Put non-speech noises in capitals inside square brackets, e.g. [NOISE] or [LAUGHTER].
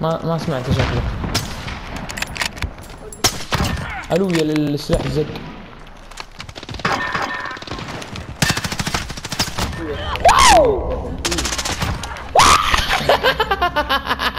ما ما سمعت شكله. ألو يا للسلاح واو [LAUGHS] [LAUGHS]